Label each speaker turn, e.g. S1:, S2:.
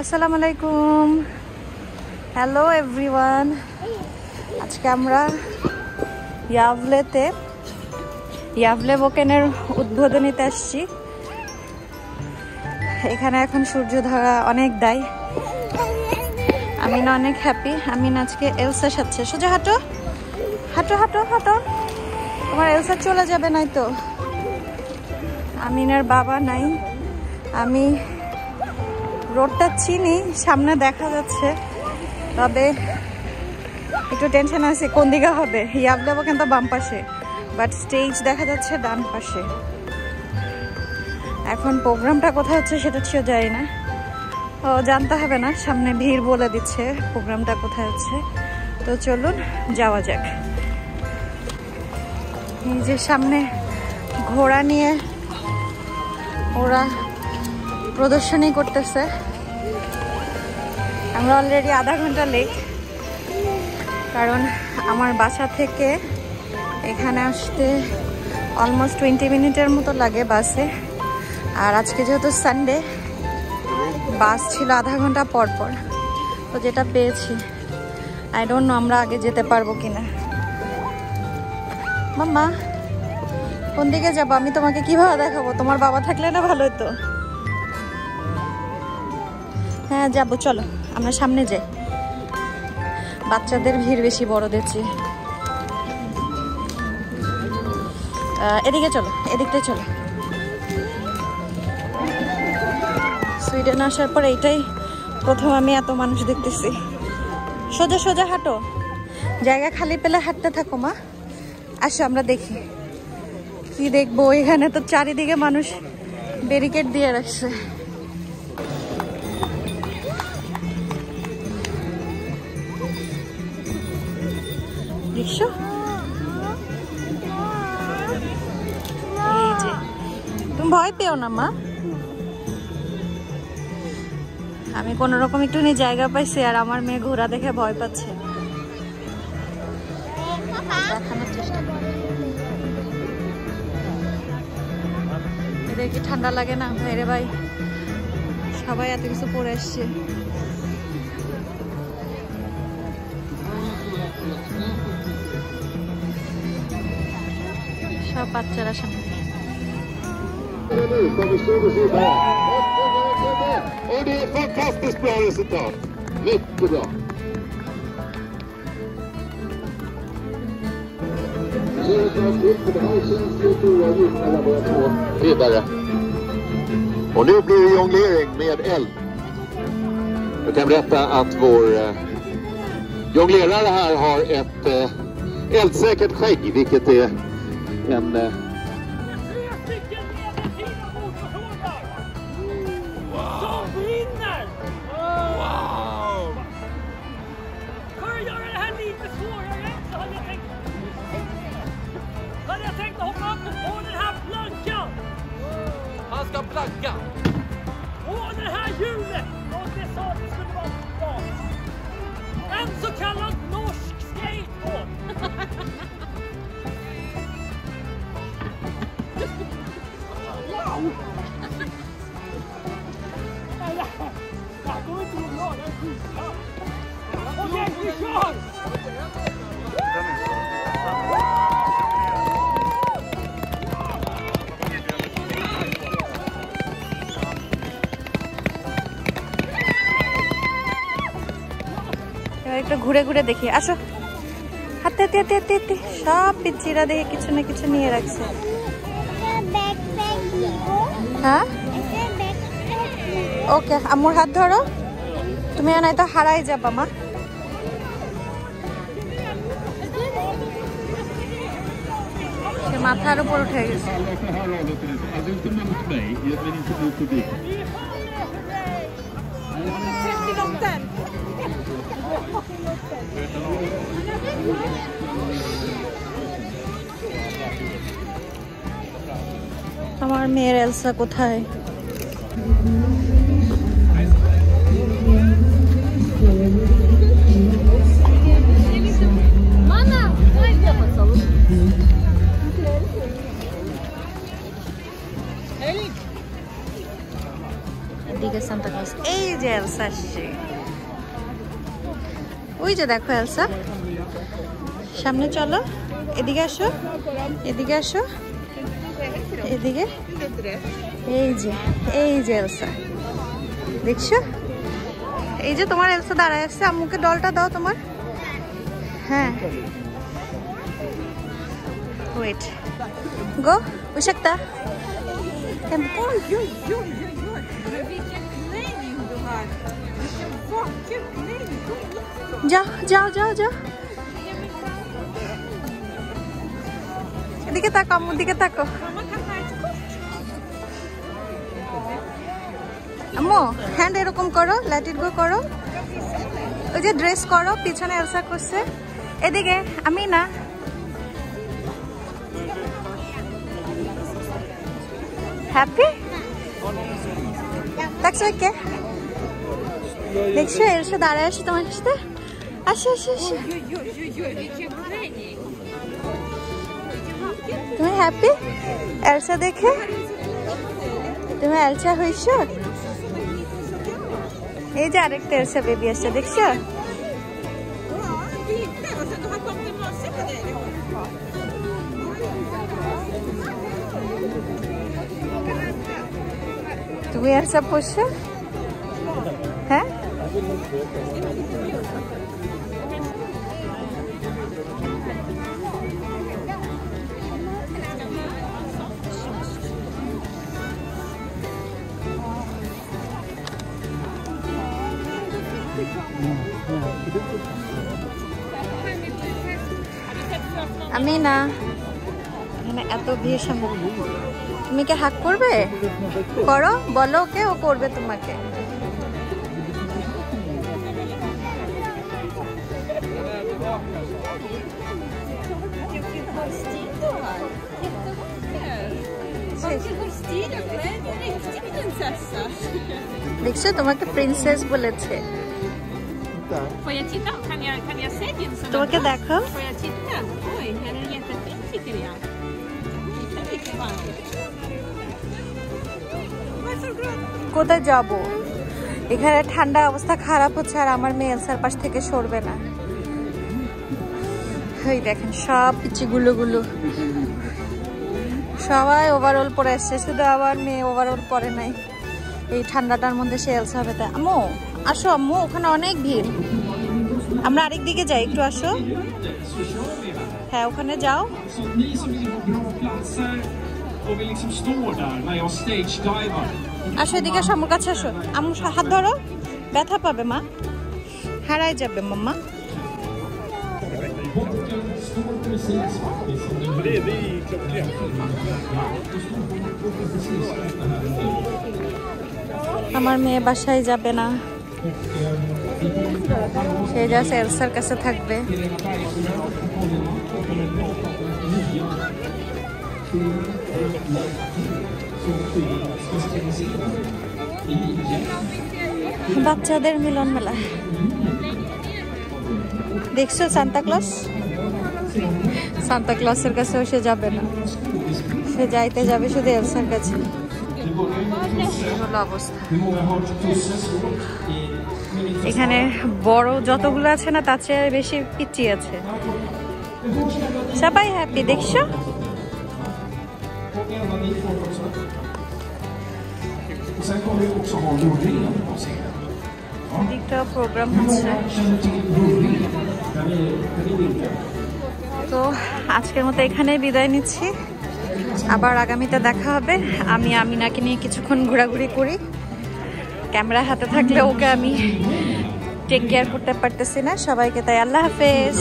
S1: আসসালামু আলাইকুম। Hello everyone আজকে আমরা ইয়াভলেতে ইয়াভলে বোকেনের উদ্বোধনীতে আসছি। এখানে এখন সূর্য ধরা অনেক দায়। আমিন অনেক হ্যাপি আমিন আজকে এলসা সাথে সোজা হাঁটো। হাঁটো হাঁটো হাঁটো। তোমার এলসা চলে যাবে নাই তো। আমিনের বাবা নাই। আমি রোডটা চিনি, সামনে দেখা যাচ্ছে। তবে একটু টেনশন আছে, কোন দিকে হবে? ইয়াব দেবো কিন্তু বাম পাশে। বাট স্টেজ দেখা যাচ্ছে ডান পাশে। এখন প্রোগ্রামটা কোথায় হচ্ছে সেটা ছিল যাই না। ও, জানতে হবে না, সামনে ভিড় বলে দিচ্ছে প্রোগ্রামটা কোথায় হচ্ছে। তো চলুন, যাওয়া যাক। এই যে সামনে ঘোড়া নিয়ে ওরা প্রদর্শনী করতেছে। আমরা অলরেডি আধা ঘণ্টা লেট কারণ আমার বাসা থেকে এখানে আসতে অলমোস্ট টোয়েন্টি মিনিটের মতো লাগে বাসে। আর আজকে যেহেতু সানডে বাস ছিল আধা ঘণ্টা পর পর। তো যেটা পেয়েছি আই ডোন্ট নো আমরা আগে যেতে পারব কিনা। মাম্মা, কোন দিকে যাব? আমি তোমাকে কীভাবে দেখাবো? তোমার বাবা থাকলে না ভালো হতো? হ্যাঁ যাব, চলো। আমরা সামনে যাই। বাচ্চাদের ভিড় বেশি, বড়দের চেয়ে। এদিকে চলো এদিকটাই চলো। সুইডেন আসার পর এইটাই প্রথম আমি এত মানুষ দেখতেছি। সোজা সোজা হাঁটো। জায়গা খালি পেলে হাঁটতে থাকো, মা। আসো, আমরা দেখি। কি দেখব? এখানে তো চারিদিকে মানুষ ব্যারিকেড দিয়ে রাখছে। দেখছ এই যে তুমি ভয় পেও না মা। আমি কোন রকম একটু জায়গা পাইছি আর আমার মেয়ে ঘোরা দেখে ভয় পাচ্ছে। দেখানোর চেষ্টা এদের কি ঠান্ডা লাগে না ভাইরে ভাই। সবাই এত কিছু পরে আসছে সব বাচ্চারা সামনে
S2: Och det är fantastiskt bra resultat. Mycket bra. Vidare. Och nu blir det jonglering med eld. Jag kan berätta att vår eh, jonglerare här har ett eh, eldsäkert skägg, vilket är en eh!
S3: Som brinner! Wow! För att göra det här lite svårare så hade jag tänkt... hade jag tänkt att hoppa upp på den här plankan!
S4: Han ska plagga.
S3: Och det här hjulet! Och det sa att det skulle vara
S1: একটু ঘুরে ঘুরে দেখি। আসো। হাতে হাতে হাতে হাতে সব পিচ্ছিরা দেখে কিছু না কিছু নিয়ে রাখছে। হ্যাঁ? ওকে আমার হাত ধরো। তুমি আর নয়তো হারাই যাবা, মা। মাথার উপর উঠে গেছে। আমার মেয়ের এলসা কোথায়? এই যে এলসা ওই যে দেখো এলসা সামনে চলো এদিকে আসো এদিকে আসো এদিকে এই যে এই যে এলসা দেখছ এই যে তোমার এলসা দাঁড়ায় আসছে আম্মুকে ডলটা দাও তোমার হ্যাঁ ওয়েট গো উষাক্তা
S5: Oj,
S1: যাও যাও যাও যাও এদিকে তাকো আম্মুর দিকে তাকো. আম্মু হ্যান্ড এরকম করো লেট গো করো। ওই যে ড্রেস করো, পিছনে এলসা করছে। এদিকে আমি না হ্যাপি দেখছ কে দেখছ এলসা দাঁড়ায় আসে তোমার সাথে? আসো আসো আসো
S5: Oj, oj, oj, oj, vilken klänning.
S1: তুমি হ্যাপি এলসা দেখে তুমি এলসা হইছ এই যে আরেকটা এলসা বেবি আসছে দেখছ
S5: Ja, bilder. Och sen
S1: আমি না। এখানে এত ভিড় সামনে তুমি কি হাক করবে? করো, বলো ওকে ও করবে তোমাকে. দেখছ, তোমাকে প্রিন্সেস বলেছে।
S5: Får jag titta? Kan jag, kan jag se din sån
S1: তোমাকে দেখো
S5: Får jag titta? Oj, här är jättefint tycker jag. Titta vilken vacker. Vad så glad.
S1: কোথায় যাব এখানে ঠান্ডা অবস্থা খারাপ হচ্ছে আর আমার মেয়ে এলসার পাশ থেকে সরবে না ওই দেখেন সব পিচি গুলো গুলো সবাই ওভারঅল পরে এসছে শুধু আবার মেয়ে ওভারঅল পরে নাই এই ঠান্ডাটার মধ্যে সে এলসা হবে তা আম্মু আসো আম্মু, ওখানে অনেক ভিড়। আমরা আরেক দিকে যাই, একটু আসো। হ্যাঁ ওখানে যাও। আসো এদিকে আসো কাছে আসো। আম্মু, হাত ধরো। ব্যথা পাবে, মা। হারাই যাবে, মাম্মা। আমার মেয়ে বাসায় যাবে না। সে যা এলসার কাছে থাকবে। বাচ্চাদের মিলন মেলা। দেখছ সান্তা ক্লস? সান্তা ক্লসের কাছেও সে যাবে না। সে যাইতে যাবে শুধু এলসার কাছে। অবস্থা। এখানে বড় যতগুলো আছে না, তার চেয়ে বেশি পিচি আছে। সবাই হ্যাপি দেখছ? প্রোগ্রাম হচ্ছে? তো আজকের মতো এখানেই বিদায় নিচ্ছি। আবার আগামীতে দেখা হবে। আমি আমিনাকে নিয়ে কিছুক্ষণ ঘোরাঘুরি করি। ক্যামেরা হাতে থাকলে ওকে আমি টেক কেয়ার করতে পারতেছি না। সবাইকে তাই আল্লাহ হাফেজ।